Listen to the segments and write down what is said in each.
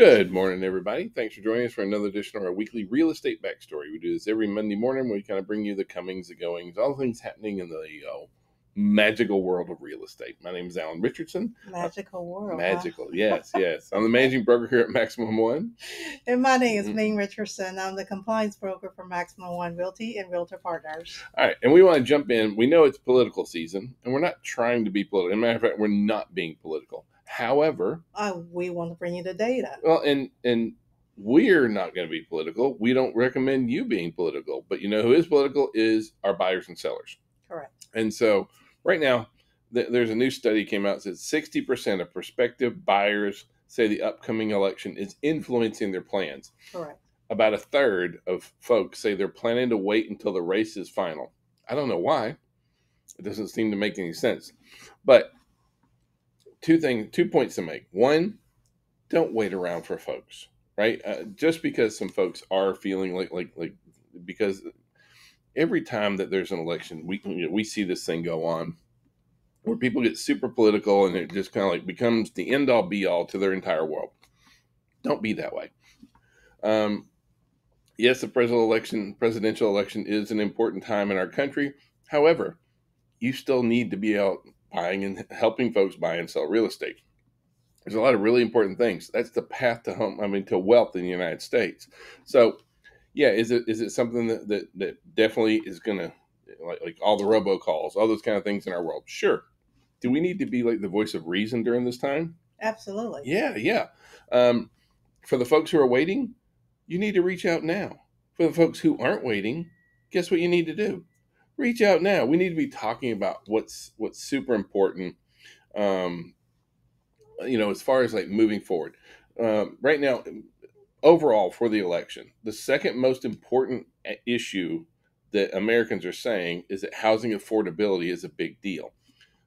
Good morning, everybody. Thanks for joining us for another edition of our weekly real estate backstory. We do this every Monday morning where we kind of bring you the comings, the goings, all the things happening in the uh, magical world of real estate. My name is Alan Richardson. Magical world. Magical, huh? yes, yes. I'm the managing broker here at Maximum One. And my name is mm-hmm. Ming Richardson. I'm the compliance broker for Maximum One Realty and Realtor Partners. All right, and we want to jump in. We know it's political season, and we're not trying to be political. As a matter of fact, we're not being political. However, uh, we want to bring you the data. Well, and and we're not going to be political. We don't recommend you being political, but you know who is political is our buyers and sellers. Correct. And so right now, th- there's a new study came out that says 60% of prospective buyers say the upcoming election is influencing their plans. Correct. About a third of folks say they're planning to wait until the race is final. I don't know why. It doesn't seem to make any sense. But two things, two points to make. One, don't wait around for folks, right? Uh, just because some folks are feeling like like like because every time that there's an election, we you know, we see this thing go on where people get super political and it just kind of like becomes the end all be all to their entire world. Don't be that way. Um, yes, the presidential election presidential election is an important time in our country. However, you still need to be out buying and helping folks buy and sell real estate. There's a lot of really important things. That's the path to home. I mean, to wealth in the United States. So, yeah, is it is it something that that, that definitely is going to like like all the robocalls, all those kind of things in our world? Sure. Do we need to be like the voice of reason during this time? Absolutely. Yeah, yeah. Um, for the folks who are waiting, you need to reach out now. For the folks who aren't waiting, guess what you need to do? Reach out now. We need to be talking about what's what's super important. Um, you know, as far as like moving forward, um, right now, overall for the election, the second most important issue that Americans are saying is that housing affordability is a big deal.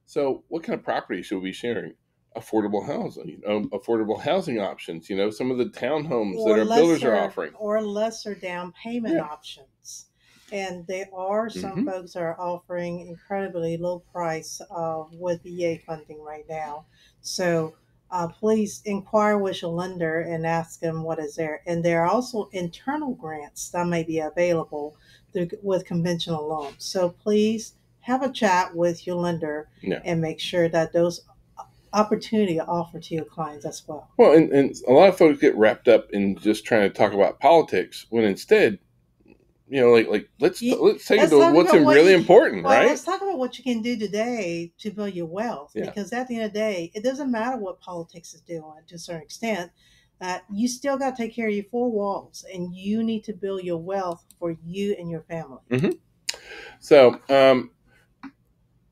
So, what kind of property should we be sharing? Affordable housing, you know, affordable housing options. You know, some of the townhomes or that our lesser, builders are offering, or lesser down payment yeah. options and there are some mm-hmm. folks that are offering incredibly low price uh, with VA funding right now. So uh, please inquire with your lender and ask them what is there. And there are also internal grants that may be available through, with conventional loans. So please have a chat with your lender yeah. and make sure that those opportunity are offered to your clients as well. Well, and, and a lot of folks get wrapped up in just trying to talk about politics when instead you know, like like let's you, let's take let's to what's what really you, important, well, right? Let's talk about what you can do today to build your wealth. Yeah. Because at the end of the day, it doesn't matter what politics is doing to a certain extent. Uh, you still got to take care of your four walls, and you need to build your wealth for you and your family. Mm-hmm. So, um,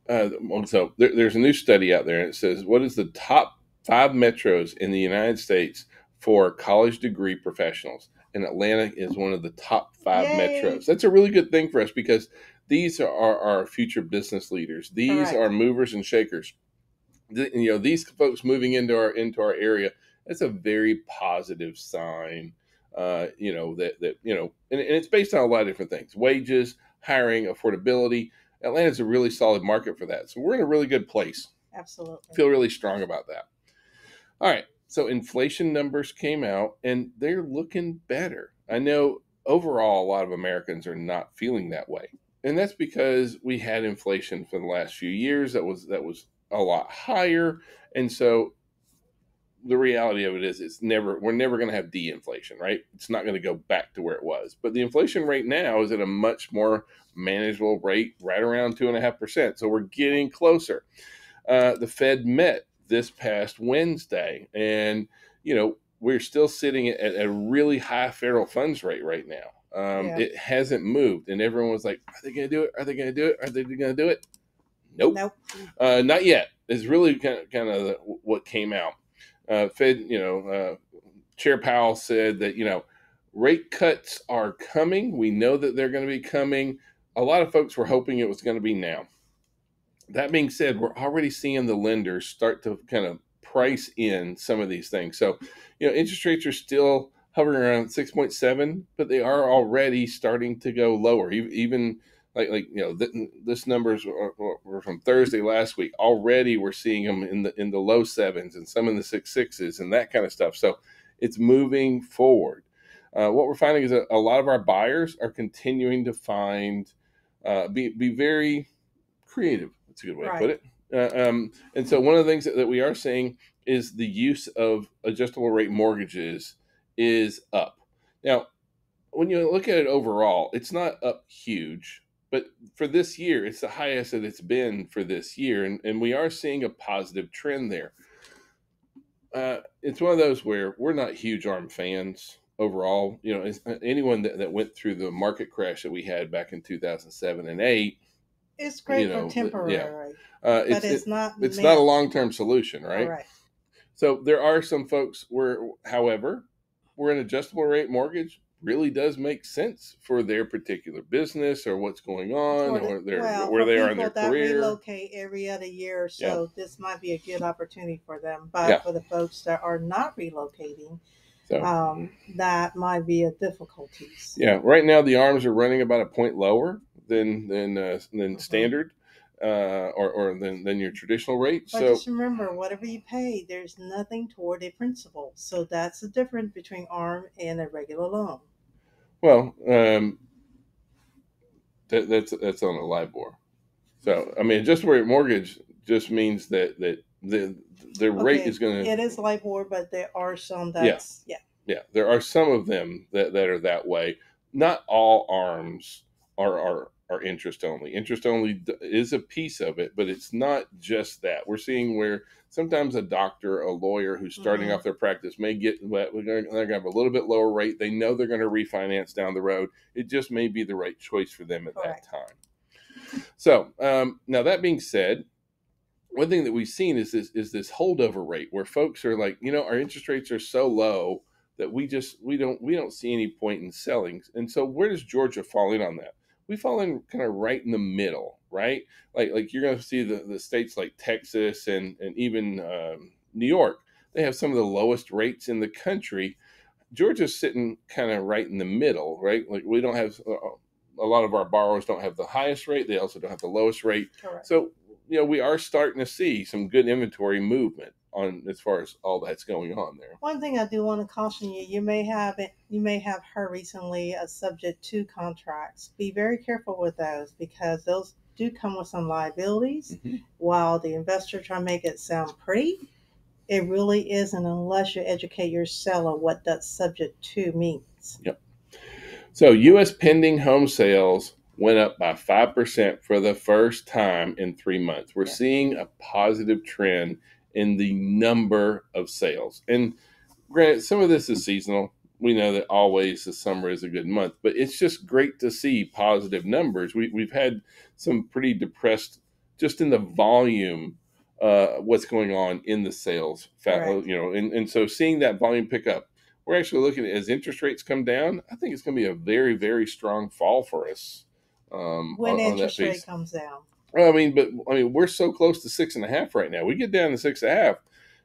uh, so there, there's a new study out there, and it says what is the top five metros in the United States for college degree professionals? And Atlanta is one of the top five Yay. metros. That's a really good thing for us because these are our future business leaders. These are movers and shakers. The, you know, these folks moving into our into our area. That's a very positive sign. Uh, you know that that you know, and, and it's based on a lot of different things: wages, hiring, affordability. Atlanta is a really solid market for that. So we're in a really good place. Absolutely. Feel really strong about that. All right. So inflation numbers came out and they're looking better. I know overall a lot of Americans are not feeling that way. And that's because we had inflation for the last few years that was that was a lot higher and so the reality of it is it's never we're never going to have de-inflation right it's not going to go back to where it was but the inflation rate now is at a much more manageable rate right around two and a half percent so we're getting closer uh, the fed met this past Wednesday. And, you know, we're still sitting at a really high federal funds rate right now. Um, yeah. It hasn't moved. And everyone was like, are they going to do it? Are they going to do it? Are they going to do it? Nope. Nope. Uh, not yet. Is really kind of, kind of what came out. Uh, Fed, you know, uh, Chair Powell said that, you know, rate cuts are coming. We know that they're going to be coming. A lot of folks were hoping it was going to be now that being said, we're already seeing the lenders start to kind of price in some of these things. So, you know, interest rates are still hovering around 6.7, but they are already starting to go lower. Even like, like you know, th- this numbers were, from Thursday last week. Already, we're seeing them in the in the low sevens and some in the six sixes and that kind of stuff. So, It's moving forward. Uh, what we're finding is that a lot of our buyers are continuing to find uh, be be very creative. That's a good way right. to put it. Uh, um, and so one of the things that, that we are seeing is the use of adjustable rate mortgages is up. Now, when you look at it overall, it's not up huge, but for this year, it's the highest that it's been for this year, and, and we are seeing a positive trend there. Uh, it's one of those where we're not huge ARM fans overall. You know, uh, anyone that, that went through the market crash that we had back in 2007 and 8. It's great you know, for temporary, yeah. uh, it's, but it's it, not. It's not a long term solution, right? Right. So there are some folks where, however, where an adjustable rate mortgage really does make sense for their particular business or what's going on the, or their well, where they are in their that career. Relocate every other year, so yeah. this might be a good opportunity for them. But yeah. for the folks that are not relocating, so, um, that might be a difficulty. Yeah, right now the arms are running about a point lower than than uh, than mm-hmm. standard uh, or, or than, than your traditional rate. But so just remember, whatever you pay, there's nothing toward a principal. So that's the difference between ARM and a regular loan. Well, um, that, that's that's on a LIBOR. So I mean, just rate mortgage just means that that the the okay, rate is going to. It is like war, but there are some that's yeah. yeah. Yeah, there are some of them that, that are that way. Not all arms are, are are interest only. Interest only is a piece of it, but it's not just that. We're seeing where sometimes a doctor, a lawyer who's starting mm-hmm. off their practice may get they're going to have a little bit lower rate. They know they're going to refinance down the road. It just may be the right choice for them at that time. So um, now that being said, one thing that we've seen is this is this holdover rate where folks are like, you know, our interest rates are so low that we just we don't we don't see any point in selling. And so where does Georgia fall in on that? we fall in kind of right in the middle, right? Like like you're going to see the, the states like Texas and and even um, New York. They have some of the lowest rates in the country. Georgia's sitting kind of right in the middle, right? Like we don't have uh, a lot of our borrowers don't have the highest rate. They also don't have the lowest rate. Correct. So you know we are starting to see some good inventory movement on as far as all that's going on there. One thing I do want to caution you: you may have it, you may have heard recently a subject to contracts. Be very careful with those because those do come with some liabilities. Mm-hmm. While the investor try to make it sound pretty, it really isn't unless you educate your seller what that subject to means. Yep. So U.S. pending home sales went up by 5% for the first time in three months. We're yeah. seeing a positive trend in the number of sales. And granted, some of this is seasonal. We know that always the summer is a good month, but it's just great to see positive numbers. We, we've had some pretty depressed, just in the volume, uh, what's going on in the sales, right. you know, and, and so seeing that volume pick up, we're actually looking at as interest rates come down. I think it's going to be a very, very strong fall for us. Um, when on, interest on rate comes down. Well, I mean, but I mean, we're so close to six and a half right now. We get down to six and a half,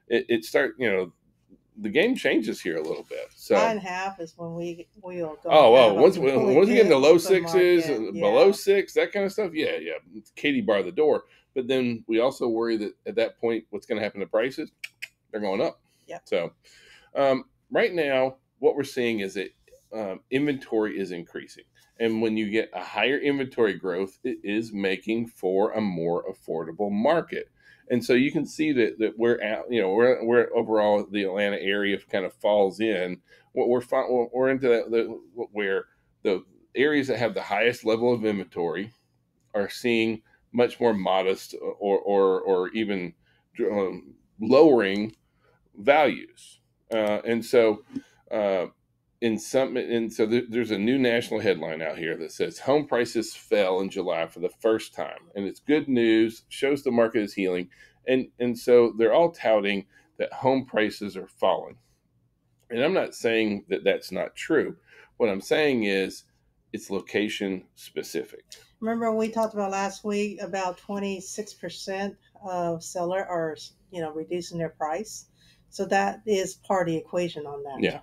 it, it start you know the game changes here a little bit. So five and a half is when we we'll go. Oh well, once we, once we get into low sixes, uh, yeah. below six, that kind of stuff. Yeah, yeah. Katie bar the door, but then we also worry that at that point, what's going to happen to prices? They're going up. Yeah. So um, right now, what we're seeing is that um, inventory is increasing. And when you get a higher inventory growth, it is making for a more affordable market. And so you can see that, that we're at, you know, we're, we're overall the Atlanta area kind of falls in. What we're we're into that the, where the areas that have the highest level of inventory are seeing much more modest or or, or even um, lowering values. Uh, and so uh, in some and so there's a new national headline out here that says home prices fell in July for the first time and it's good news shows the market is healing and and so they're all touting that home prices are falling. And I'm not saying that that's not true. What I'm saying is it's location specific. Remember we talked about last week about 26% of seller are you know reducing their price? So that is part of the equation on that. Yeah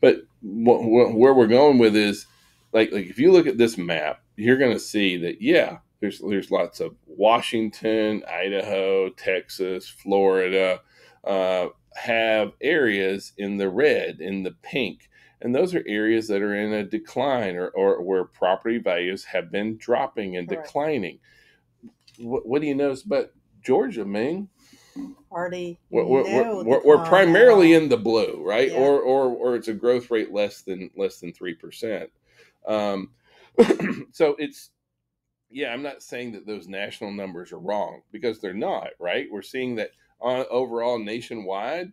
but wh- wh- where we're going with is like like if you look at this map, you're going to see that yeah, there's there's lots of Washington, Idaho, Texas, Florida, uh, have areas in the red, in the pink, and those are areas that are in a decline or, or where property values have been dropping and Correct. declining. What, what do you notice about Georgia, Ming? Already, We're, we're, we're, we're, we're decline at primarily in the blue, right? Yeah. Or, or or it's a growth rate less than less than three percent. Um, so it's yeah, I'm not saying that those national numbers are wrong because they're not, right? We're seeing that on overall nationwide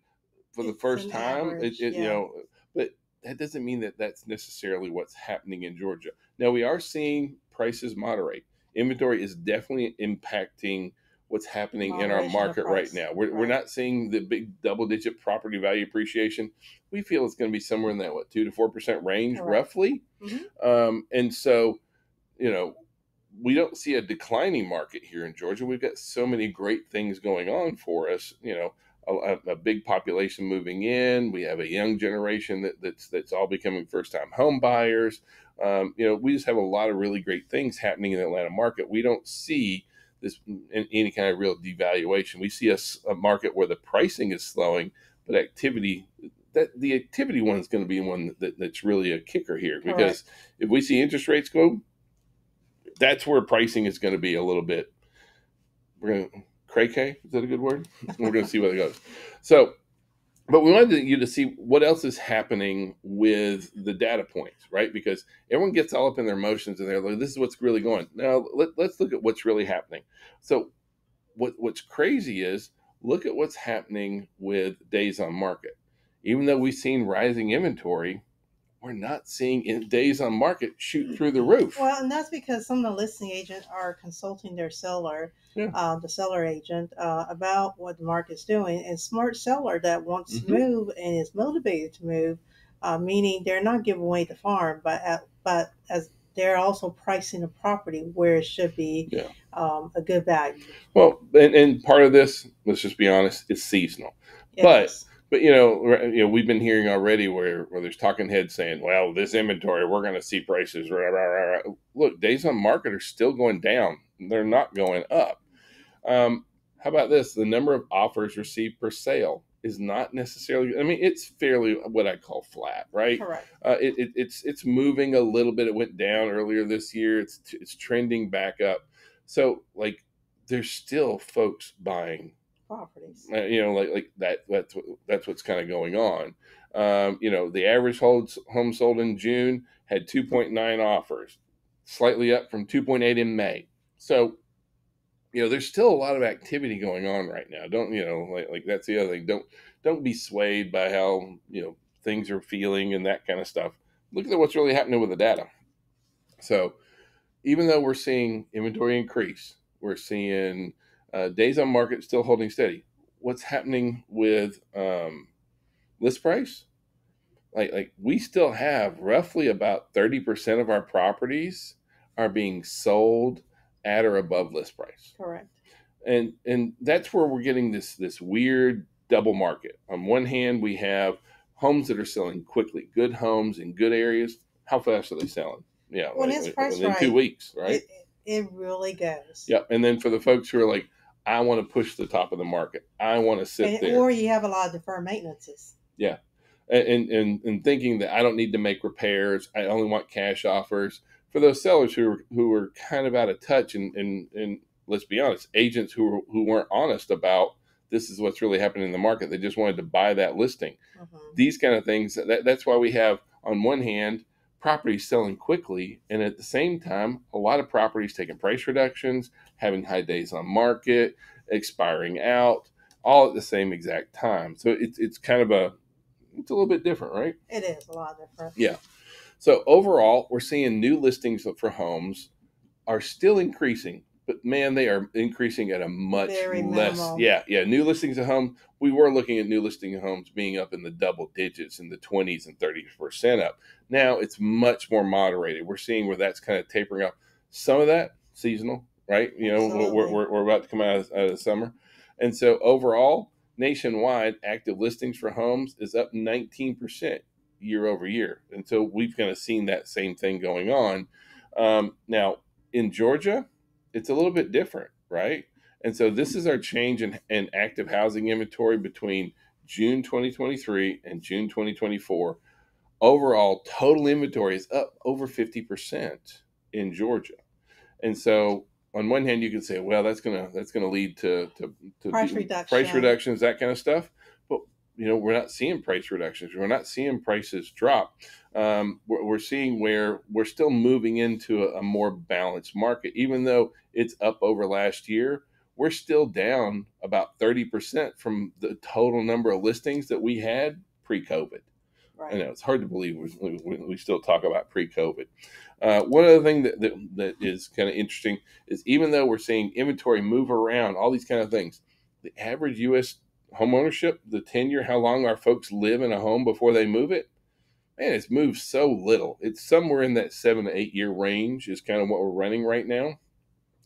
for the It's first time, average, it, you yeah. know, but that doesn't mean that that's necessarily what's happening in Georgia. Now we are seeing prices moderate. Inventory is definitely impacting what's happening in our market right now. We're, we're not seeing the big double digit property value appreciation. We feel it's going to be somewhere in that what two to four percent range, Correct. roughly. Mhm. Um, and so, you know, we don't see a declining market here in Georgia. We've got so many great things going on for us. You know, a, a big population moving in. We have a young generation that, that's that's all becoming first time home buyers. Um, you know, we just have a lot of really great things happening in the Atlanta market. We don't see this any kind of real devaluation. We see a market where the pricing is slowing, but activity that the activity one is going to be one that, that's really a kicker here because if we see interest rates go, that's where pricing is going to be a little bit. We're going to cray cray. Is that a good word? We're going to see where it goes. So, but we wanted you to see what else is happening with the data points, right? Because everyone gets all up in their emotions and they're like, "This is what's really going." Now, let, let's look at what's really happening. So, what what's crazy is look at what's happening with days on market. Even though we've seen rising inventory, we're not seeing in days on market shoot through the roof. Well, and that's because some of the listing agents are consulting their seller, Yeah. uh, the seller agent, uh, about what the market's doing. And smart seller that wants Mhm. to move and is motivated to move, uh, meaning they're not giving away the farm, but at, but as they're also pricing the property where it should be Yeah. um, a good value. Well, and, and part of this, let's just be honest, is seasonal. Yes. But you know, you know, we've been hearing already where, where there's talking heads saying, "Well, this inventory, we're going to see prices." Rah, rah, rah, rah." Look, days on market are still going down; they're not going up. Um, how about this? The number of offers received per sale is not necessarily. I mean, it's fairly what I call flat, right? correct. Uh, it, it, it's it's moving a little bit. It went down earlier this year. It's it's trending back up. So like, there's still folks buying Properties. uh, you know, like like that. That's what, that's what's kind of going on. Um, you know, the average holds, home sold in June had 2.9 offers, slightly up from 2.8 in May. So, you know, there's still a lot of activity going on right now. Don't you know? Like like that's the other thing. Don't don't be swayed by how you know things are feeling and that kind of stuff. Look at what's really happening with the data. So, even though we're seeing inventory increase, we're seeing uh, days on market still holding steady. What's happening with um, list price? Like, like we still have roughly about thirty percent of our properties are being sold at or above list price, Correct. and and that's where we're getting this this weird double market. On one hand, we have homes that are selling quickly, good homes in good areas. How fast are they selling? Yeah, When it's priced within two weeks, right? It, it really goes. Yep. And then for the folks who are like, I want to push the top of the market. I want to sit And- there. or you have a lot of deferred maintenances. Yeah. And, and and thinking that I don't need to make repairs. I only want cash offers. For those sellers who are, who are kind of out of touch and, and, and let's be honest, agents who were, who weren't honest about this is what's really happening in the market. They just wanted to buy that listing. Mhm. These kind of things. That, that's why we have on one hand properties selling quickly, and at the same time, a lot of properties taking price reductions, having high days on market, expiring out, all at the same exact time. So it's it's kind of a it's a little bit different, right? It is a lot different. Yeah. So overall, we're seeing new listings for homes are still increasing, but man, they are increasing at a much Very less. minimal. Yeah, yeah. New listings of home. We were looking at new listing of homes being up in the double digits, in the twenties and thirties percent up. Now it's much more moderated. We're seeing where that's kind of tapering off. Some of that seasonal, right? You know, we're, we're, we're about to come out of, out of the summer, and so overall, nationwide, active listings for homes is up nineteen percent year over year. And so we've kind of seen that same thing going on. Um, now, in Georgia, it's a little bit different, right? And so this is our change in, in active housing inventory between June 2023 and June 2024, overall total inventory is up over 50% in Georgia. And so on one hand you can say, well, that's gonna that's gonna lead to, to, to price reduction. price reductions, that kind of stuff. But you know, we're not seeing price reductions. We're not seeing prices drop. Um, we're, we're, seeing where we're still moving into a, a more balanced market, even though it's up over last year we're still down about 30% from the total number of listings that we had pre-COVID. Right. I know it's hard to believe we, we, we still talk about pre-COVID. Uh, one other thing that, that, that is kind of interesting is even though we're seeing inventory move around, all these kind of things, the average U.S. home ownership, the tenure, how long our folks live in a home before they move it, man, it's moved so little. It's somewhere in that seven to eight year range is kind of what we're running right now.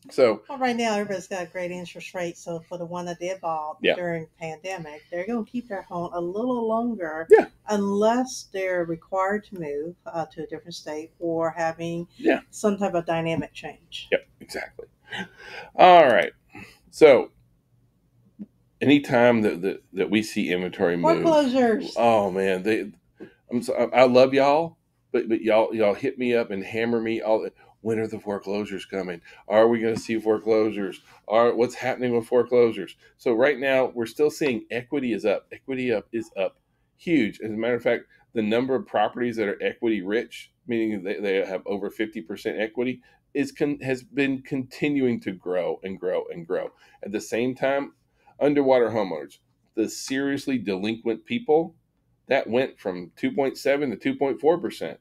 So well, right now everybody's got great interest rates. So for the one that they bought yeah. during pandemic, they're going to keep their home a little longer, yeah. unless they're required to move uh, to a different state or having yeah. some type of dynamic change. Yep, exactly. All right. So anytime that that, that we see inventory move, foreclosures. Oh man, they. I'm so, I love y'all, but but y'all y'all hit me up and hammer me all when are the foreclosures coming? Are we going to see foreclosures? Are what's happening with foreclosures? So right now we're still seeing equity is up. Equity up is up huge. As a matter of fact, the number of properties that are equity rich, meaning they, they have over 50% equity, is con, has been continuing to grow and grow and grow. At the same time, underwater homeowners, the seriously delinquent people, that went from 2.7 to 2.4 percent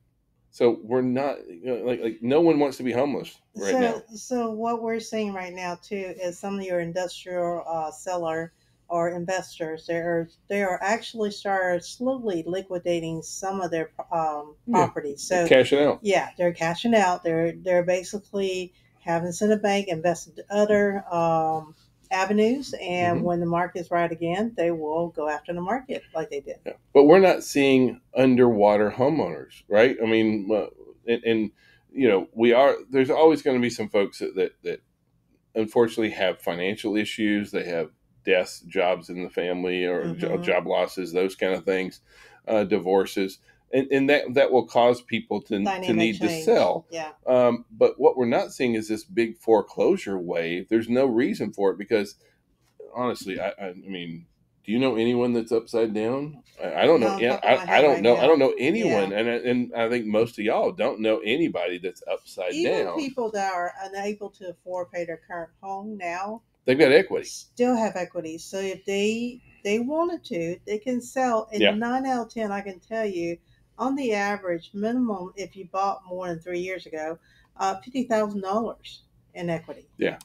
so we're not you know, like like no one wants to be homeless right so, now. So what we're seeing right now too is some of your industrial uh, seller or investors they are they are actually started slowly liquidating some of their um, properties. Yeah, so cashing out. Yeah, they're cashing out. They're they're basically having sent a bank invested other um, avenues, and mm-hmm. when the market's right again, they will go after the market like they did. Yeah. But we're not seeing underwater homeowners, right? I mean, and, and you know, we are. There's always going to be some folks that, that that unfortunately have financial issues. They have deaths, jobs in the family, or mm-hmm. job losses, those kind of things, uh, divorces and, and that that will cause people to, to need change. to sell. Yeah. Um, but what we're not seeing is this big foreclosure wave. There's no reason for it because honestly, I, I mean, do you know anyone that's upside down? I, I don't know. Yeah, I, I, don't right know. Now. I don't know anyone, yeah. and and I think most of y'all don't know anybody that's upside Even down. people that are unable to afford pay their current home now, they've got equity. Still have equity. So if they they wanted to, they can sell. And yeah. nine out of ten, I can tell you, on the average minimum, if you bought more than three years ago, uh, fifty thousand dollars in equity. Yeah.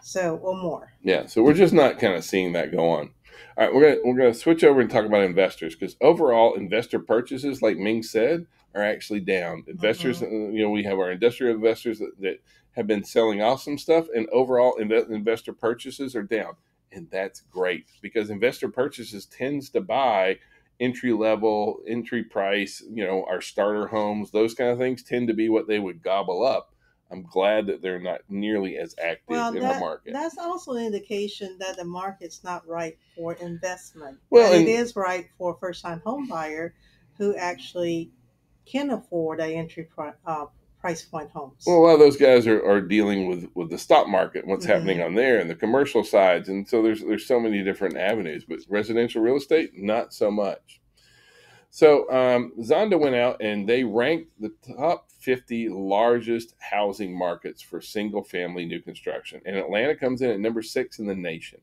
So or more. Yeah. So we're just not kind of seeing that go on. All right, we're gonna we're gonna switch over and talk about investors because overall investor purchases, like Ming said, are actually down. Investors, mm-hmm. you know, we have our industrial investors that, that have been selling off some stuff, and overall inv- investor purchases are down, and that's great because investor purchases tends to buy entry level, entry price, you know, our starter homes, those kind of things tend to be what they would gobble up. I'm glad that they're not nearly as active well, in that, the market. That's also an indication that the market's not right for investment. Well, and, it is right for a first time home buyer who actually can afford a entry uh, price point homes. Well, a lot of those guys are, are dealing with, with the stock market, what's mm-hmm. happening on there, and the commercial sides, and so there's there's so many different avenues. But residential real estate, not so much. So um, Zonda went out and they ranked the top 50 largest housing markets for single family new construction, and Atlanta comes in at number six in the nation.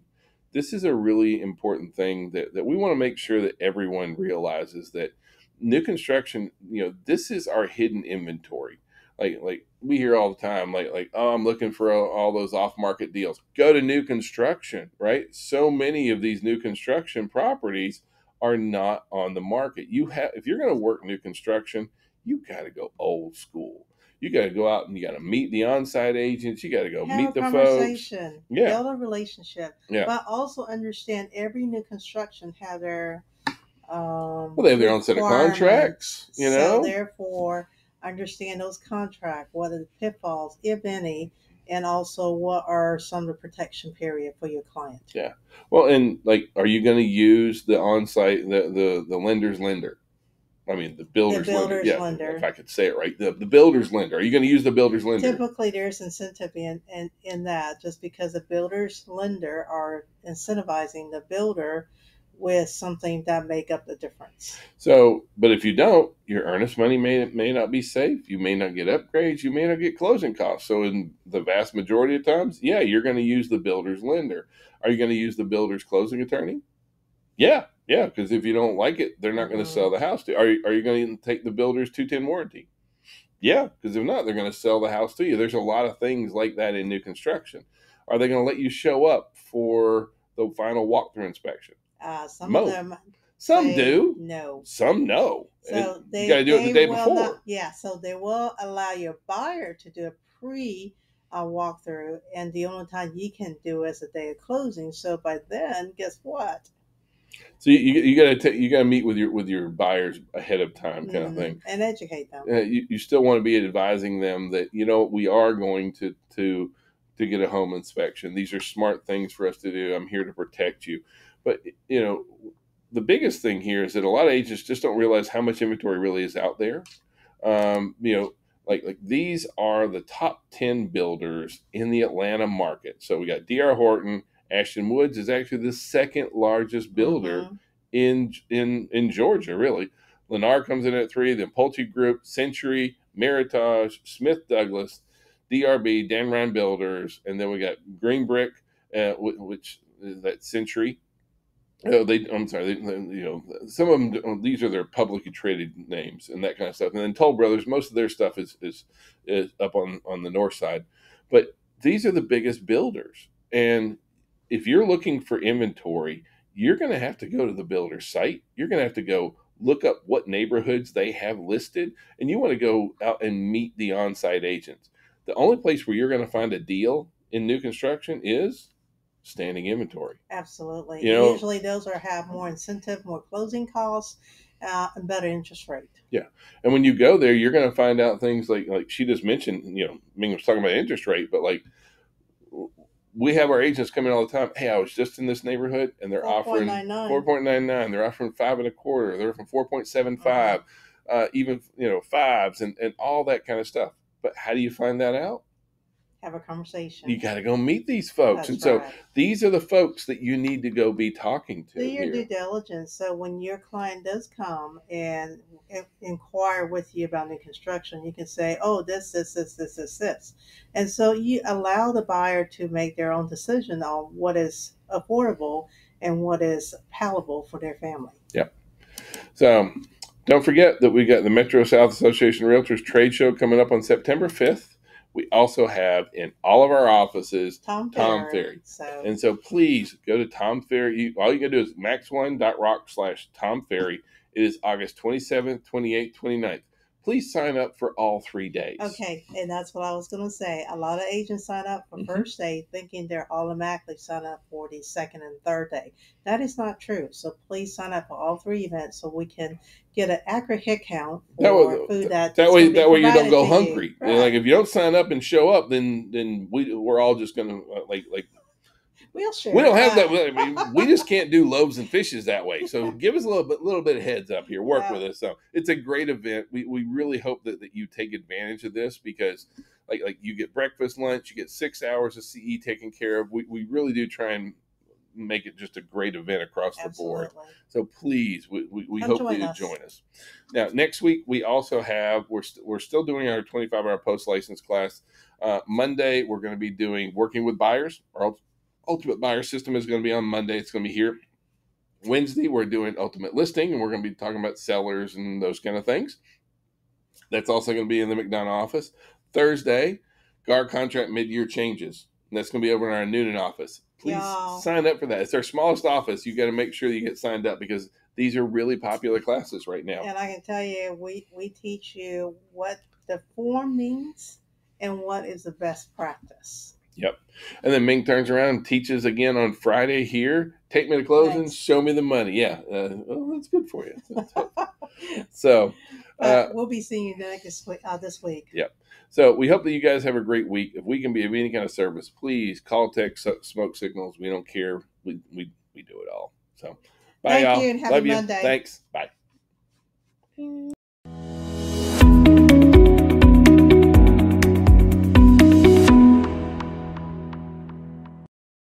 This is a really important thing that, that we want to make sure that everyone realizes that new construction, you know, this is our hidden inventory like like we hear all the time like like oh i'm looking for all those off market deals. Go to new construction right? So many of these new construction properties are not on the market. You have if you're going to work new construction you got to go old school. You got to go out and you got to meet the on-site agents. You got to go Have meet the folks. yeah. Build a relationship. Yeah. But also understand every new construction have their um, well they have their own set of contracts you know? so therefore understand those contracts, what are the pitfalls, if any, and also what are some of the protection period for your client. Yeah. Well, and like, are you going to use the on-site the the the lender's lender? I mean, the builder's, The builder's lender. Yeah, lender. if I could say it right, the the builder's lender. Are you going to use the builder's lender? Typically, there's incentive in, in, in that just because the builder's lender are incentivizing the builder with something that make up the difference. So, but if you don't, your earnest money may may not be safe. You may not get upgrades. You may not get closing costs. So, in the vast majority of times, yeah, you're going to use the builder's lender. Are you going to use the builder's closing attorney? Yeah, yeah, because if you don't like it, they're not going to Mhm. sell the house to you. Are you, are you going to take the builder's 210 warranty? Yeah, because if not, they're going to sell the house to you. There's a lot of things like that in new construction. Are they going to let you show up for the final walkthrough inspection? Uh, some Mo- of them Some do, no. some no. So And they you got to do it the day before. not- yeah, so they will allow your buyer to do a pre uh, walkthrough, and the only time you can do is the day of closing. So by then, guess what? So you, you, you got to you got to meet with your with your buyers ahead of time, kind of Mhm. thing. And educate them. Uh, you, you still want to be advising them that you know we are going to to to get a home inspection. These are smart things for us to do. I'm here to protect you, but you know the biggest thing here is that a lot of agents just don't realize how much inventory really is out there. Um, you know, like like these are the top ten builders in the Atlanta market. So we got D.R. Horton. Ashton Woods is actually the second largest builder Mhm. in in in Georgia, really. Lennar comes in at three, then Pulte Group, Century, Meritage, Smith Douglas, DRB, Dan Ryan Builders, and then we got Green Brick, uh, which is that Century. Oh, they. I'm sorry. They, they- you know, some of them. Um, these are their publicly traded names and that kind of stuff. And then Toll Brothers. Most of their stuff is is is up on on the north side, but these are the biggest builders. And if you're looking for inventory, you're going to have to go to the builder site. You're going to have to go look up what neighborhoods they have listed, and you want to go out and meet the on-site agents. The only place where you're going to find a deal in new construction is standing inventory. Absolutely. You know- Usually, those are have more incentive, more closing costs, uh, and better interest rate. Yeah, and when you go there, you're going to find out things like like she just mentioned. You know, Ming was talking about interest rate, but like we have our agents come in all the time. Hey, I was just in this neighborhood, and they're offering 4.99. four point nine nine. They're offering five and a quarter. They're from four point seven five, uh, even you know fives and and all that kind of stuff. But how do you find that out? Have a conversation. You got to go meet these folks, That's and so right. these are the folks that you need to go be talking to. do your here. due diligence. So when your client does come and inquire with you about new construction, you can say, "Oh, this, this, this, this, this, this," and so you allow the buyer to make their own decision on what is affordable and what is palatable for their family. Yep. So don't forget that we got the Metro South Association Realtors trade show coming up on September 5th. We also have in all of our offices, Tom Tom Ferry. Ferry. So and so please go to Tom Ferry. You, all you gotta do is max1.rock slash Tom Ferry. It is August 27th, 28th, 29th. Please sign up for all three days. Okay, and that's what I was going to say. A lot of agents sign up for Mhm. first day thinking they're automatically sign up for the second and third day. That is not true. So please sign up for all three events so we can get an accurate hit count for That way, food that that way, that way you don't go hungry. You know, Like if you don't sign up and show up, then then we we're all just gonna uh, like like we'll share. we don't have that. out. I mean, we just can't do loaves and fishes that way. So give us a little bit, little bit of heads up here. Work Yeah. with us. So it's a great event. We we really hope that, that you take advantage of this because, like like you get breakfast, lunch, you get six hours of CE taken care of. We we really do try and make it just a great event across the board. So please, we, we, we hope you us. join us. Now, next week we also have we're st- we're still doing our 25 hour post license class. Uh, Monday we're going to be doing working with buyers. Our ultimate buyer system is going to be on Monday. It's going to be here. Wednesday we're doing ultimate listing, and we're going to be talking about sellers and those kind of things. That's also going to be in the McDonough office. Thursday, guard contract mid year changes. And that's going to be over in our Newnan office. Please sign up for that. It's our smallest office. You got to make sure you get signed up because these are really popular classes right now. And I can tell you, we we teach you what the form means and what is the best practice. And then Ming turns around and teaches again on Friday here. Take me to closing, Nice. show me the money. Yeah, uh, well, that's good for you. so, uh, we'll be seeing you next week, uh, this week. Yep. So we hope that you guys have a great week. If we can be of any kind of service, please call, text, smoke signals. We don't care. We we, we do it all. So bye, Thank y'all. You and Love you. Monday. Thanks. Bye.